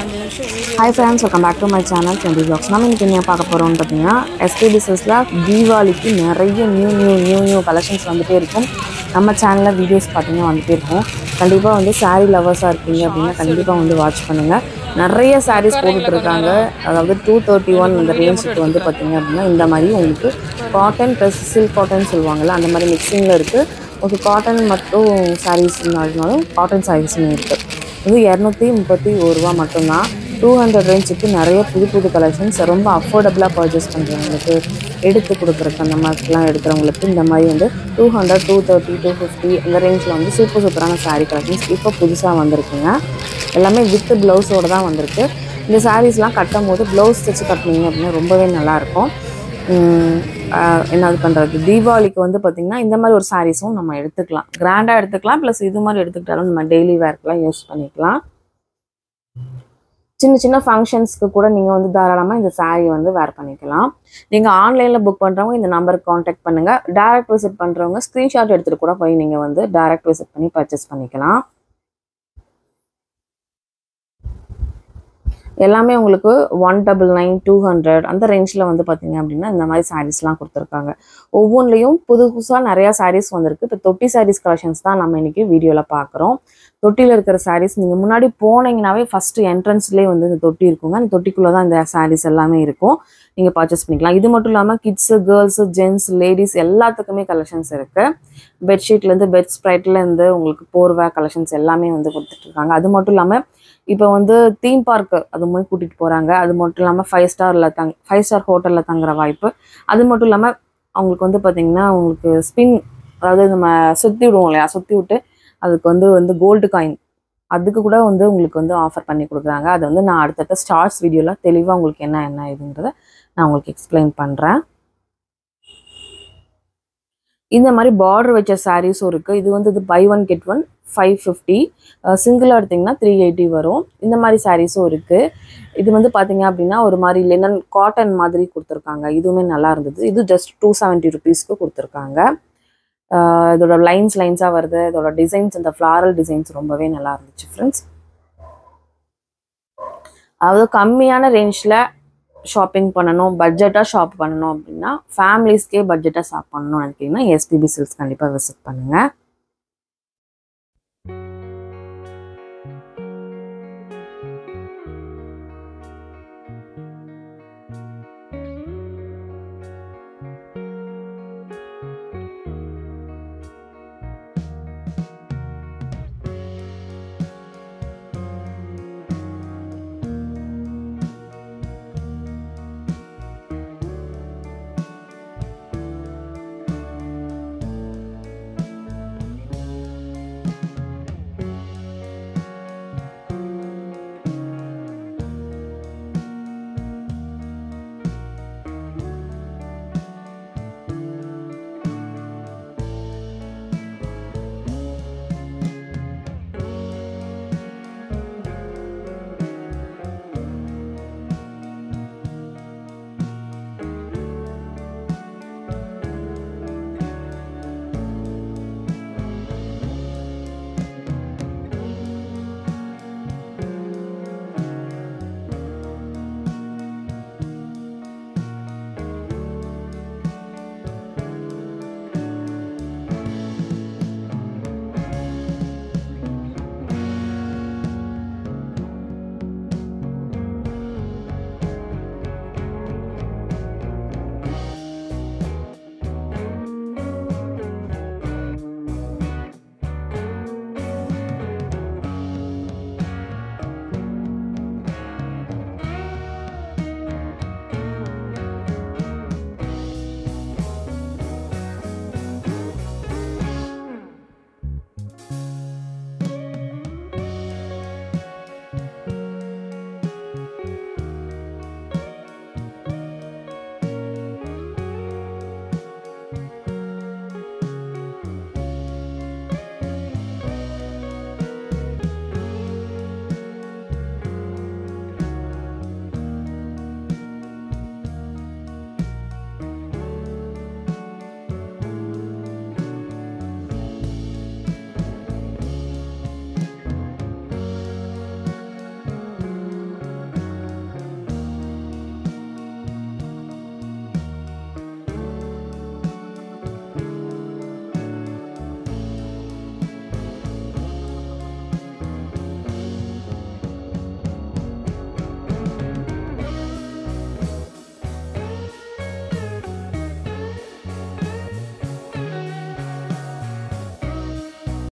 Hi friends welcome back to my channel twenty blocks நம்ம இன்றைக்கி என்ன பார்க்க போகிறோம்னு பார்த்தீங்கன்னா எஸ்கே பிசஸில் தீபாவளிக்கு நிறைய new new new new collections வந்துகிட்டே இருக்கும். நம்ம சேனலில் வீடியோஸ் பார்த்தீங்கன்னா வந்துகிட்டே இருக்கும். கண்டிப்பாக வந்து சாரீ லவர்ஸாக இருக்கீங்க அப்படின்னா கண்டிப்பாக வந்து வாட்ச் பண்ணுங்கள் நிறைய சாரீஸ் போட்டுட்ருக்காங்க அதாவது டூ தேர்ட்டி ஒன் இந்த ரேஞ்சுக்கு வந்து பார்த்தீங்க அப்படின்னா இந்த மாதிரி உங்களுக்கு காட்டன் ப்ளஸ் சில்க் காட்டன் சொல்லுவாங்கள்ல அந்த மாதிரி மிக்சிங்கில் இருக்குது உங்களுக்கு காட்டன் மட்டும் சாரீஸ்னாலும் காட்டன் சாரீஸுமே இருக்குது இது இரநூத்தி முப்பத்தி ஒரு ரூபா மட்டும்தான். டூ ஹண்ட்ரட் ரேஞ்சுக்கு நிறைய புது புது கலெக்ஷன்ஸ் ரொம்ப அஃபோர்டபுளாக பர்ச்சேஸ் பண்ணுறவங்களுக்கு எடுத்து கொடுக்குறக்கு அந்த மாதிரிலாம் எடுக்கிறவங்களுக்கு இந்த மாதிரி வந்து two hundred two thirty two fifty இந்த ரேஞ்சில் வந்து சூப்பர் சூப்பரான சாரீ கலெக்ஷன்ஸ் இப்போ புதுசாக வந்திருக்குங்க. எல்லாமே வித் ப்ளவுஸோடு தான் வந்திருக்கு. இந்த சாரீஸ்லாம் கட்டும் போது ப்ளவுஸ் தைச்சு கட்டினீங்க அப்படின்னா ரொம்பவே நல்லாயிருக்கும் என்னது பண்ணுறது தீபாவளிக்கு வந்து பார்த்திங்கன்னா இந்த மாதிரி ஒரு சாரீஸும் நம்ம எடுத்துக்கலாம். கிராண்டாக எடுத்துக்கலாம் ப்ளஸ் இது மாதிரி எடுத்துக்கிட்டாலும் நம்ம டெய்லி வேர்க்கெலாம் யூஸ் பண்ணிக்கலாம். சின்ன சின்ன ஃபங்க்ஷன்ஸ்க்கு கூட நீங்கள் வந்து தாராளமாக இந்த saree வந்து வேர் பண்ணிக்கலாம். நீங்கள் ஆன்லைனில் புக் பண்ணுறவங்க இந்த நம்பருக்கு காண்டாக்ட் பண்ணுங்கள் டேரக்ட் விசிட் பண்ணுறவங்க ஸ்க்ரீன்ஷாட் எடுத்துகிட்டு கூட போய் நீங்கள் வந்து டேரக்ட் விசிட் பண்ணி பர்ச்சேஸ் பண்ணிக்கலாம். எல்லாமே உங்களுக்கு one double nine two hundred அந்த ரேஞ்சில் வந்து பார்த்தீங்க அப்படின்னா இந்த மாதிரி சாரீஸ்லாம் கொடுத்துருக்காங்க. ஒவ்வொன்றிலையும் புது புதுசாக நிறையா சாரீஸ் வந்திருக்கு. இப்போ தொட்டி சாரீஸ் கலெக்ஷன்ஸ் தான் நம்ம இன்னைக்கு வீடியோவில் பார்க்குறோம் தொட்டியில் இருக்கிற சாரீஸ் நீங்கள் முன்னாடி போனீங்கன்னாவே ஃபஸ்ட்டு என்ட்ரன்ஸ்லேயே வந்து இந்த தொட்டி இருக்குங்க. அந்த தொட்டிக்குள்ளே தான் இந்த சாரீஸ் எல்லாமே இருக்கும். நீங்கள் பர்ச்சேஸ் பண்ணிக்கலாம். இது மட்டும் இல்லாமல் கிட்ஸு கேர்ள்ஸு ஜென்ஸ் லேடிஸ் எல்லாத்துக்குமே கலெக்ஷன்ஸ் இருக்குது பெட்ஷீட்லேருந்து பெட் ஸ்ப்ரைட்லேருந்து உங்களுக்கு போர்வை கலெக்ஷன்ஸ் எல்லாமே வந்து கொடுத்துட்ருக்காங்க அது மட்டும் இல்லாமல் இப்போ வந்து தீம் பார்க்கு அது மாதிரி கூட்டிகிட்டு போகிறாங்க அது மட்டும் இல்லாமல் ஃபைவ் ஸ்டாரில் தங் ஃபைவ் ஸ்டார் ஹோட்டலில் தங்குற வாய்ப்பு. அது மட்டும் இல்லாமல் அவங்களுக்கு வந்து பார்த்திங்கன்னா அவங்களுக்கு ஸ்பின் அதாவது நம்ம சுற்றி விடுவோம் இல்லையா? சுற்றி விட்டு அதுக்கு வந்து வந்து கோல்டு காயின் அதுக்கு கூட வந்து உங்களுக்கு வந்து ஆஃபர் பண்ணி கொடுக்குறாங்க. அதை வந்து நான் அடுத்தடுத்த ஸ்டார்ஸ் வீடியோவில் தெளிவாக உங்களுக்கு என்ன என்ன இதுன்றதை நான் உங்களுக்கு எக்ஸ்பிளைன் பண்ணுறேன் இந்த மாதிரி பார்டர் வச்ச சாரீஸும் இருக்குது இது வந்து இது buy one get one five fifty சிங்கிளாக எடுத்திங்கன்னா த்ரீ எயிட்டி வரும். இந்த மாதிரி சாரீஸும் இருக்குது இது வந்து பார்த்தீங்க அப்படின்னா ஒரு மாதிரி லெனன் காட்டன் மாதிரி கொடுத்துருக்காங்க. இதுவுமே நல்லா இருந்தது. இது ஜஸ்ட் டூ செவன்ட்டி ருபீஸ்க்கு கொடுத்துருக்காங்க. இதோட லைன்ஸ் லைன்ஸாக வருது. இதோட டிசைன்ஸ் இந்த ஃப்ளாரல் டிசைன்ஸ் ரொம்பவே நல்லா இருந்துச்சு ஃப்ரெண்ட்ஸ் அதாவது கம்மியான ரேஞ்சில் ஷாப்பிங் பண்ணணும் பட்ஜெட்டாக ஷாப் பண்ணணும் அப்படின்னா ஃபேமிலிஸ்க்கே பட்ஜெட்டாக ஷாப் பண்ணணும் நினைக்கிறீங்கன்னா எஸ்பிபி சில்ஸ் கண்டிப்பாக விசிட் பண்ணுங்கள்